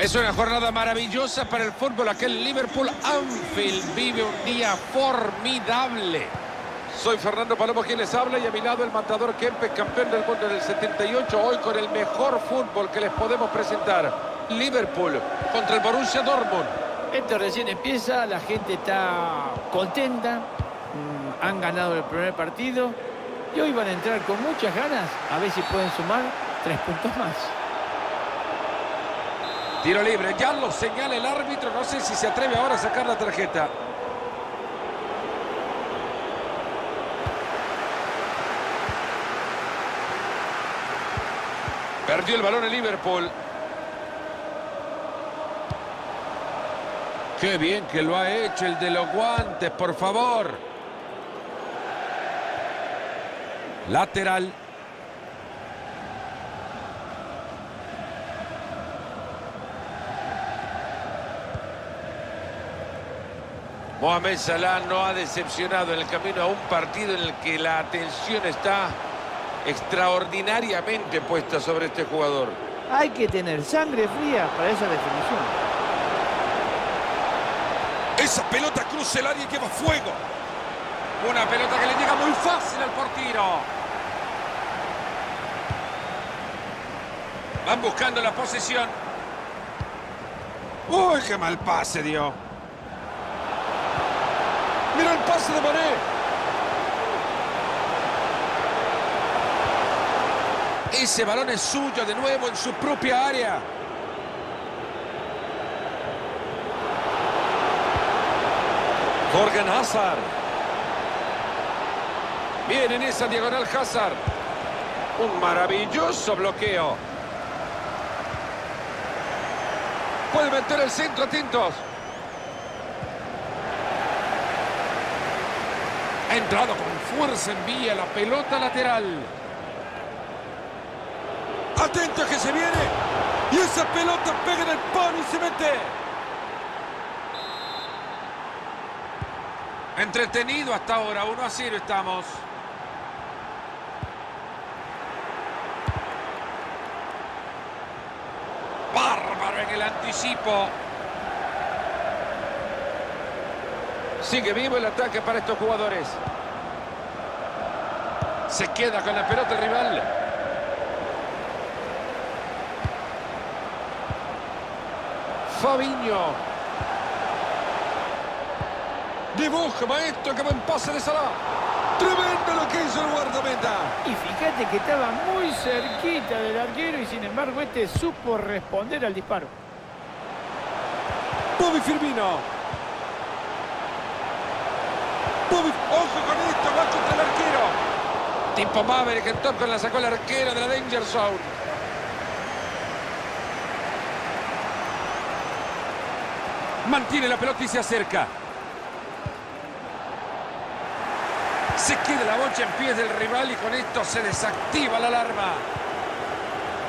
Es una jornada maravillosa para el fútbol. Aquel Liverpool Anfield vive un día formidable. Soy Fernando Palomo quien les habla y a mi lado el matador Kempe, campeón del mundo del 78, hoy con el mejor fútbol que les podemos presentar. Liverpool contra el Borussia Dortmund. Esto recién empieza, la gente está contenta, mm, han ganado el primer partido y hoy van a entrar con muchas ganas a ver si pueden sumar tres puntos más. Tiro libre, ya lo señala el árbitro, no sé si se atreve ahora a sacar la tarjeta. Perdió el balón el Liverpool. Qué bien que lo ha hecho el de los guantes, por favor. Lateral. Mohamed Salah no ha decepcionado en el camino a un partido en el que la atención está extraordinariamente puesta sobre este jugador. Hay que tener sangre fría para esa definición. Esa pelota cruza el área y lleva fuego. Una pelota que le llega muy fácil al portero. Van buscando la posesión. Uy, qué mal pase dio. Mira el pase de Mané. Ese balón es suyo de nuevo en su propia área. Jorgen Hazard. Bien en esa diagonal Hazard. Un maravilloso bloqueo. Puede meter el centro, atentos. Entrado con fuerza en vía la pelota lateral. Atento que se viene. Y esa pelota pega en el palo y se mete. Entretenido hasta ahora. 1 a 0 estamos. Bárbaro en el anticipo. Sigue vivo el ataque para estos jugadores. Se queda con la pelota el rival. Fabiño. Dibuja, maestro, que buen pase de Salah. Tremendo lo que hizo el guardameta. Y fíjate que estaba muy cerquita del arquero y sin embargo este supo responder al disparo. Bobby Firmino. Bobby, ojo con esto, va contra el arquero. Tipo Maverick que toca la sacó el arquero de la Danger Zone. Mantiene la pelota y se acerca. Se queda la bocha en pies del rival y con esto se desactiva la alarma.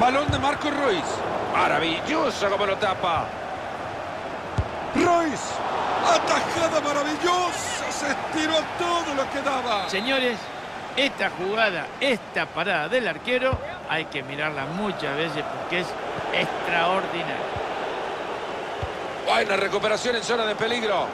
Balón de Marco Ruiz. Maravilloso como lo tapa. Ruiz. Atajada maravillosa. Se estiró todo lo que daba. Señores, esta jugada, esta parada del arquero, hay que mirarla muchas veces porque es extraordinaria. Buena recuperación en zona de peligro.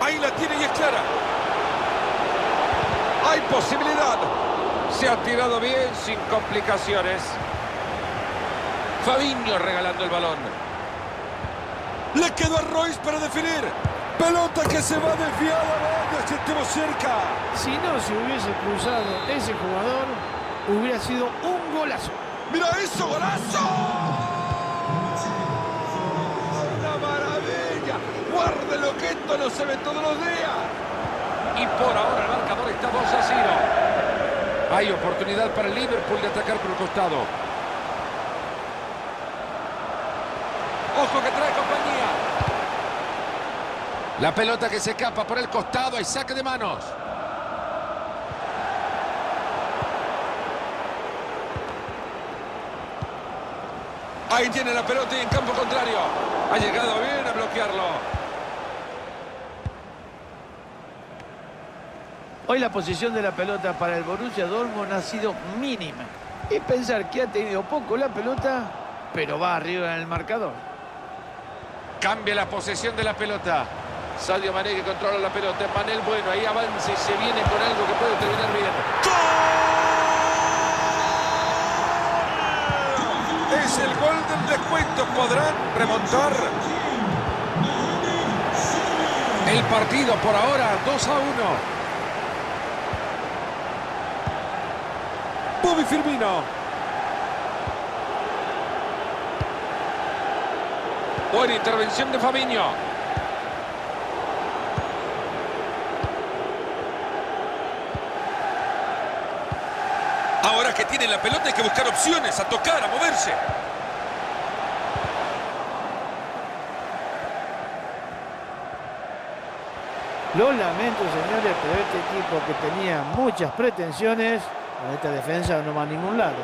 Ahí la tiene y es clara. Hay posibilidad. Se ha tirado bien sin complicaciones. Fabiño regalando el balón. Le quedó a Royce para definir. Pelota que se va desviada, vaya, se estuvo cerca. Si no se hubiese cruzado ese jugador, hubiera sido un golazo. ¡Mira eso, golazo! ¡Una maravilla! ¡Guarde lo que esto no se ve todos los días! Y por ahora el marcador está 2 a 0. Hay oportunidad para el Liverpool de atacar por el costado. Ojo que trae compañía. La pelota que se escapa por el costado. Hay saque de manos. Ahí tiene la pelota y en campo contrario. Ha llegado bien a bloquearlo. Hoy la posición de la pelota para el Borussia Dortmund ha sido mínima. Y pensar que ha tenido poco la pelota, pero va arriba en el marcador. Cambia la posesión de la pelota. Sadio Mané que controla la pelota. Manel bueno, ahí avanza y se viene con algo que puede terminar bien. ¡Gol! Es el gol del descuento. ¿Podrán remontar? El partido por ahora 2 a 1. Bobby Firmino. Buena intervención de Fabinho. Ahora que tiene la pelota hay que buscar opciones, a tocar, a moverse. Lo lamento, señores, pero este equipo que tenía muchas pretensiones, con esta defensa no va a ningún lado.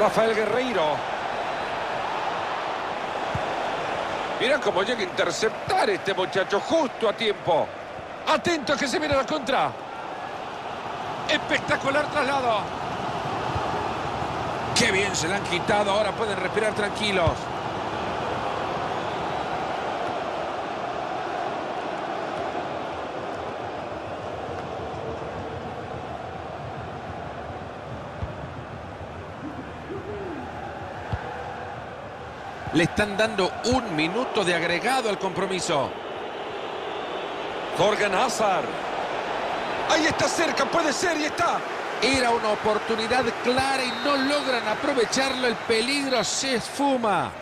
Rafael Guerreiro. Mira cómo llega a interceptar este muchacho justo a tiempo. Atento que se viene la contra. Espectacular traslado. Qué bien se la han quitado. Ahora pueden respirar tranquilos. Le están dando un minuto de agregado al compromiso. Jorgen Hazard. Ahí está cerca, puede ser, y está. Era una oportunidad clara y no logran aprovecharlo. El peligro se esfuma.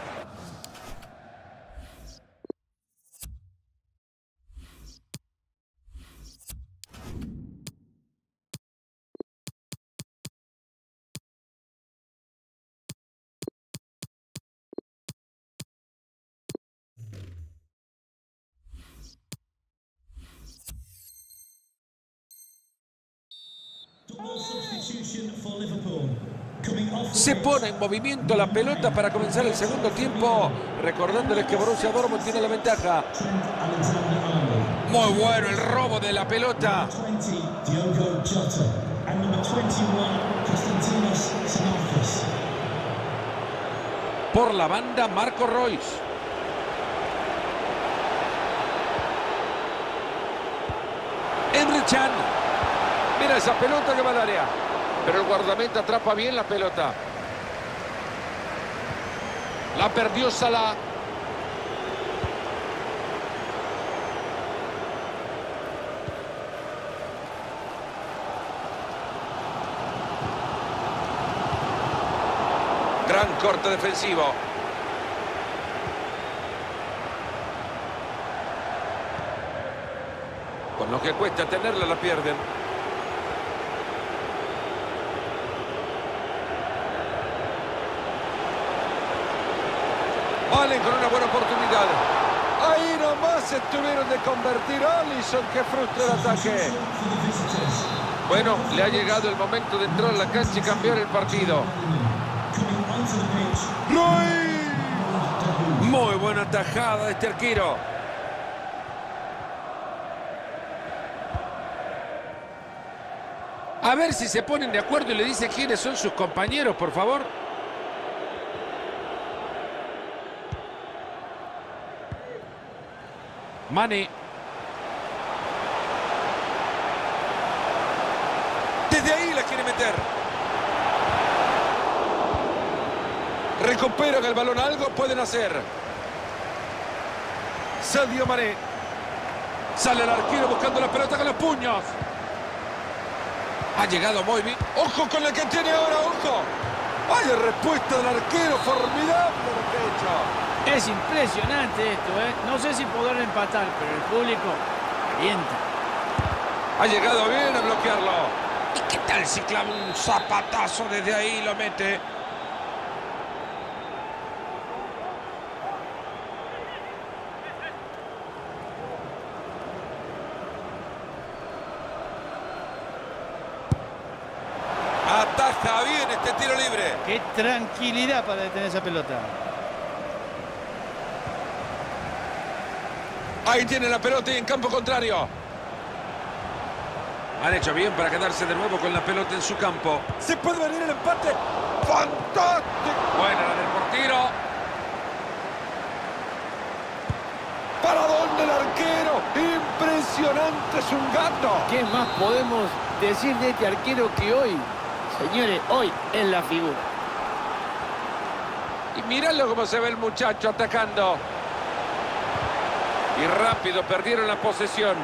Se pone en movimiento la pelota para comenzar el segundo tiempo. Recordándoles que Borussia Dortmund tiene la ventaja. Muy bueno el robo de la pelota. Por la banda Marco Royce. Henry Chan. Mira esa pelota que va al área. Pero el guardameta atrapa bien la pelota. La perdió Salah. Gran corte defensivo. Con lo que cuesta tenerla la pierden. Allen con una buena oportunidad. Ahí nomás se tuvieron de convertir Allison que frustra el ataque. Bueno, le ha llegado el momento de entrar a la cancha y cambiar el partido. Muy buena tajada de este arquero. A ver si se ponen de acuerdo y le dice quiénes son sus compañeros, por favor. Mane. Desde ahí la quiere meter. Recuperan el balón. Algo pueden hacer. Sadio Mané. Sale el arquero buscando la pelota con los puños. Ha llegado muy. ¡Ojo con la que tiene ahora! ¡Ojo! ¡Vaya respuesta del arquero! ¡Formidable! Es impresionante esto, ¿eh? No sé si podrán empatar, pero el público calienta. Ha llegado bien a bloquearlo. ¿Y qué tal si clava un zapatazo desde ahí y lo mete? Ataja bien este tiro libre. Qué tranquilidad para detener esa pelota. Ahí tiene la pelota y en campo contrario. Han hecho bien para quedarse de nuevo con la pelota en su campo. Se puede venir el empate. ¡Fantástico! Buena la del portero. ¿Para dónde el arquero? Impresionante, es un gato. ¿Qué más podemos decir de este arquero que hoy, señores, hoy es la figura? Y míralo cómo se ve el muchacho atacando. Y rápido perdieron la posesión.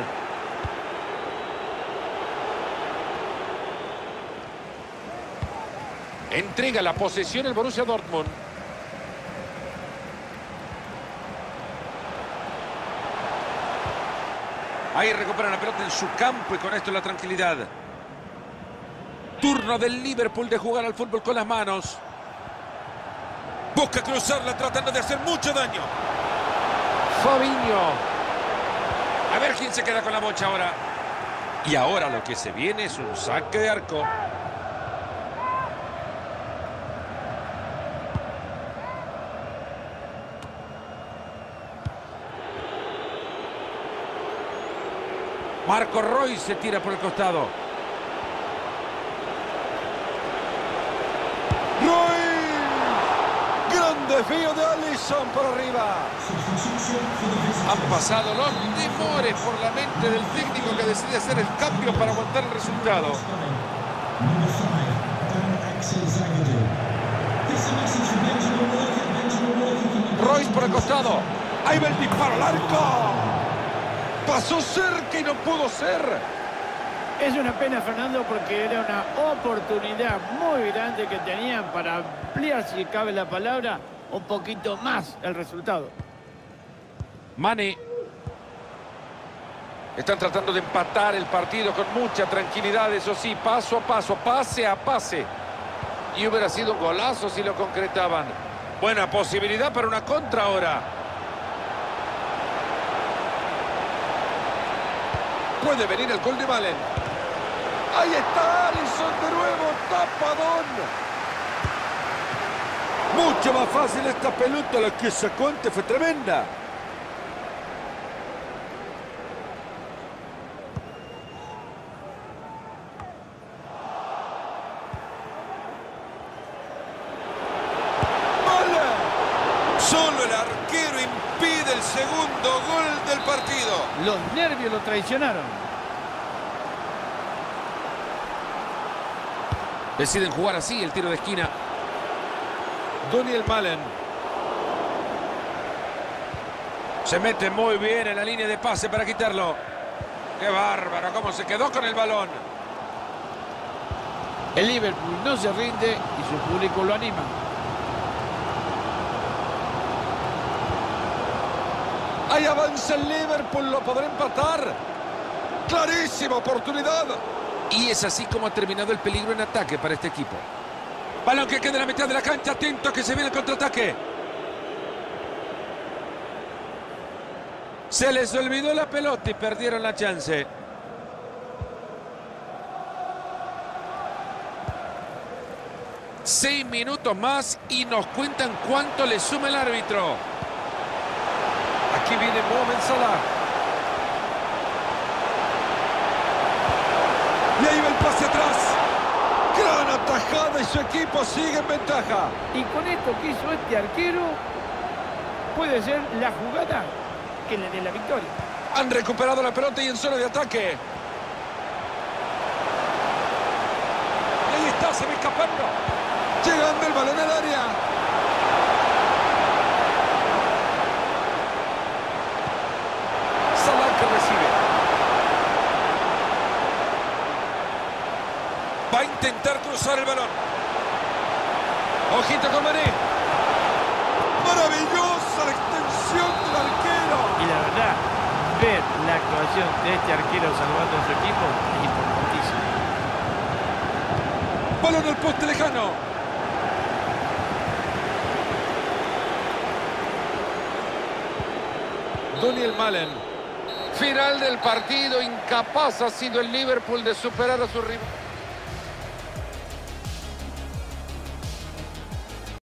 Entrega la posesión el Borussia Dortmund. Ahí recuperan la pelota en su campo y con esto la tranquilidad. Turno del Liverpool de jugar al fútbol con las manos. Busca cruzarla tratando de hacer mucho daño. Fabinho. A ver quién se queda con la bocha ahora. Y ahora lo que se viene es un saque de arco. Marco Roy se tira por el costado. Roy. Gran desvío de Allison por arriba. Han pasado los temores por la mente del técnico que decide hacer el cambio para aguantar el resultado. Royce por el costado. Ahí va el disparo al arco. Pasó cerca y no pudo ser. Es una pena, Fernando, porque era una oportunidad muy grande que tenían para ampliar, si cabe la palabra, un poquito más el resultado. Mane. Están tratando de empatar el partido con mucha tranquilidad, eso sí, paso a paso, pase a pase. Y hubiera sido un golazo si lo concretaban. Buena posibilidad para una contra ahora. Puede venir el gol de Valen. Ahí está Allison de nuevo, tapadón. Mucho más fácil esta pelota, la que sacó antes fue tremenda. ¡Mala! Solo el arquero impide el segundo gol del partido. Los nervios lo traicionaron. Deciden jugar así el tiro de esquina. Daniel Malen. Se mete muy bien en la línea de pase para quitarlo. ¡Qué bárbaro! ¿Cómo se quedó con el balón? El Liverpool no se rinde y su público lo anima. Ahí avanza el Liverpool, lo podrá empatar. Clarísima oportunidad. Y es así como ha terminado el peligro en ataque para este equipo. Balón que queda en la mitad de la cancha. Atento que se viene el contraataque. Se les olvidó la pelota y perdieron la chance. Seis minutos más y nos cuentan cuánto le suma el árbitro. Aquí viene Mohamed Salah. Y ahí va el pase atrás. Y su equipo sigue en ventaja. Y con esto que hizo este arquero, puede ser la jugada que le dé la victoria. Han recuperado la pelota y en zona de ataque. Y ahí está, se va escapando. Llegando el balón al área. Salah que recibe. Va a intentar cruzar el balón. Ojito con Mané. Maravillosa la extensión del arquero. Y la verdad, ver la actuación de este arquero salvando a su equipo es importantísimo. Balón al poste lejano. Daniel Malen. Final del partido. Incapaz ha sido el Liverpool de superar a su rival.